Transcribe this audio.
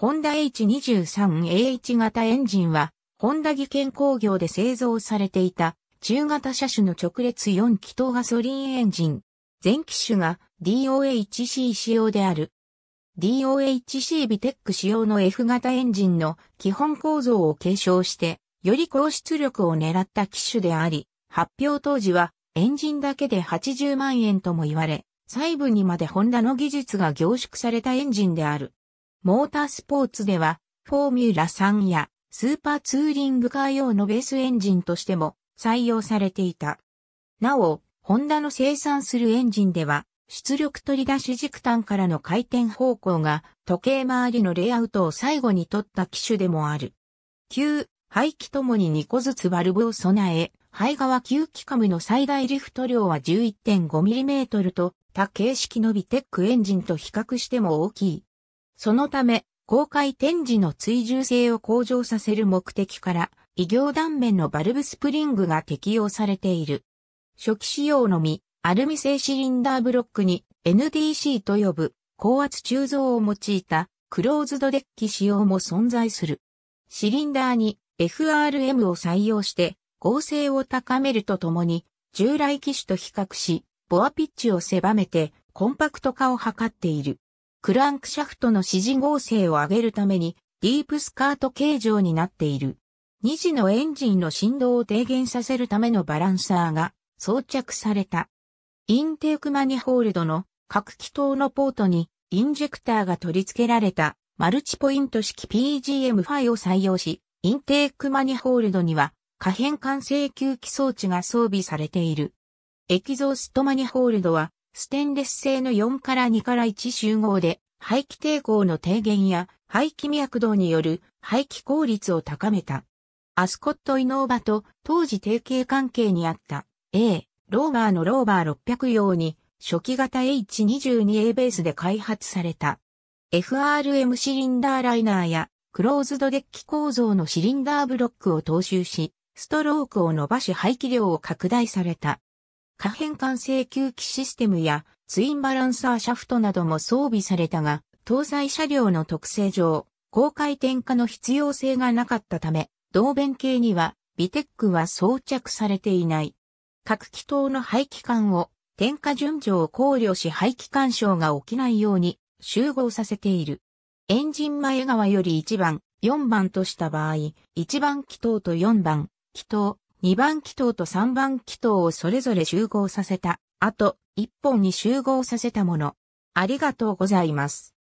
ホンダ H23AH 型エンジンは、ホンダ技研工業で製造されていた中型車種の直列4気筒ガソリンエンジン。全機種が DOHC 仕様である。DOHC ビテック仕様の F 型エンジンの基本構造を継承して、より高出力を狙った機種であり、発表当時はエンジンだけで80万円とも言われ、細部にまでホンダの技術が凝縮されたエンジンである。モータースポーツでは、フォーミュラ3やスーパーツーリングカー用のベースエンジンとしても採用されていた。なお、ホンダの生産するエンジンでは、出力取り出し軸端からの回転方向が時計回りのレイアウトを最後に取った機種でもある。旧、排気ともに2個ずつバルブを備え、肺側吸気カムの最大リフト量は 11.5mm と他形式のビテックエンジンと比較しても大きい。そのため、高回転時の追従性を向上させる目的から、異形断面のバルブスプリングが適用されている。初期仕様のみ、アルミ製シリンダーブロックに NDC と呼ぶ高圧鋳造を用いたクローズドデッキ仕様も存在する。シリンダーに FRM を採用して合成を高めるとともに、従来機種と比較し、ボアピッチを狭めて、コンパクト化を図っている。クランクシャフトの支持剛性を上げるために、ディープスカート形状になっている。2次のエンジンの振動を低減させるためのバランサーが装着された。インテークマニホールドの各気筒のポートにインジェクターが取り付けられたマルチポイント式 PGM ファイを採用し、インテークマニホールドには可変換性吸気装置が装備されている。エキゾーストマニホールドは、ステンレス製の4から2から1集合で、排気抵抗の低減や排気脈動による排気効率を高めた。アスコット・イノーバと当時提携関係にあった A、ローバーのローバー600用に初期型 H22A ベースで開発された。FRM シリンダーライナーやクローズドデッキ構造のシリンダーブロックを踏襲し、ストロークを伸ばし排気量を拡大された。可変換性吸気システムやツインバランサーシャフトなども装備されたが、搭載車両の特性上、高回転化の必要性がなかったため、同弁系にはビテックは装着されていない。各気筒の排気管を点火順序を考慮し排気干渉が起きないように集合させている。エンジン前側より1番、4番とした場合、1番気筒と4番、気筒、2番気筒と3番気筒をそれぞれ集合させた。あと、1本に集合させたもの。ありがとうございます。